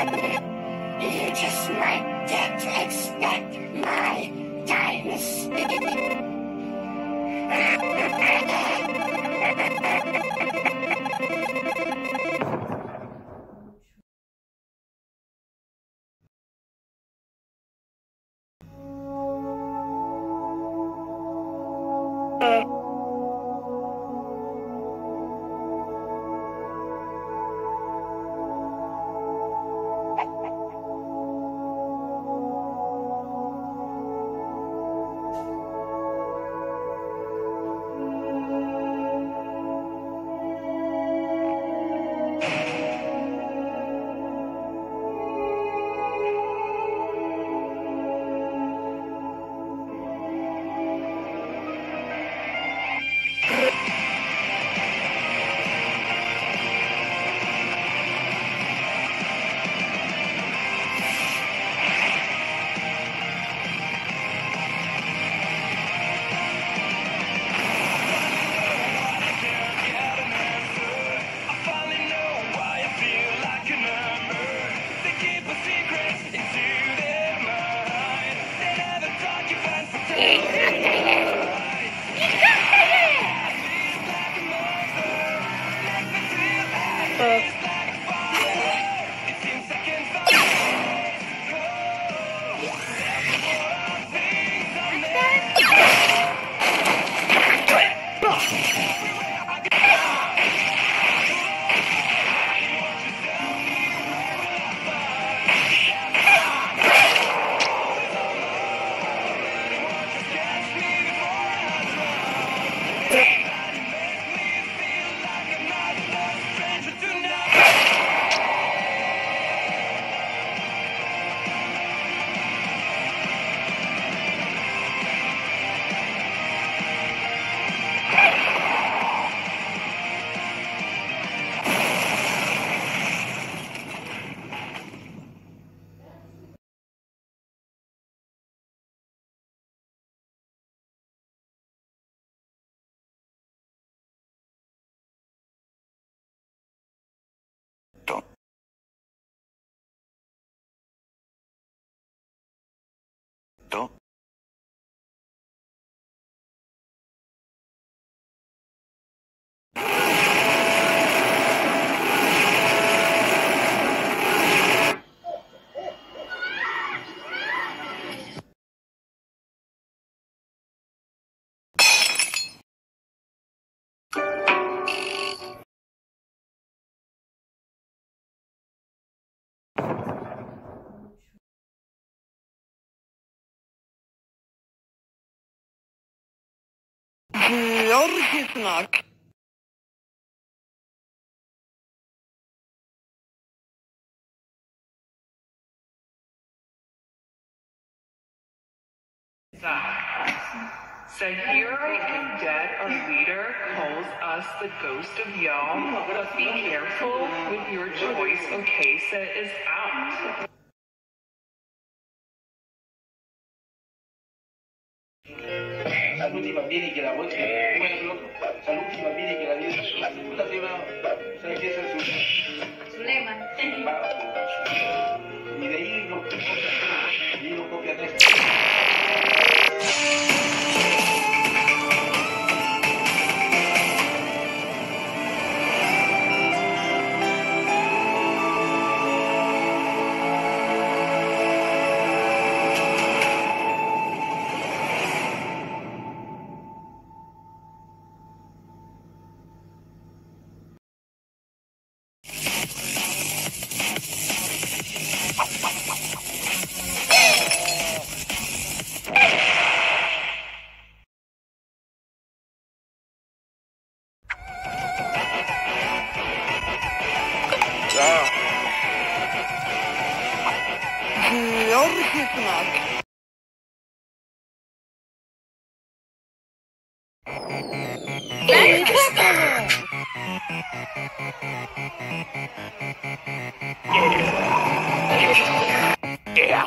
you just might get to expect my Don't. Björgisnar. So here I am dead, our leader calls us the ghost of y'all, but be careful with your choice, okay? Set is out. salud y familia y que la vuelta bueno el otro, salud y familia y que la vida puta se va, ¿sabes qué es su, su lema? Yeah.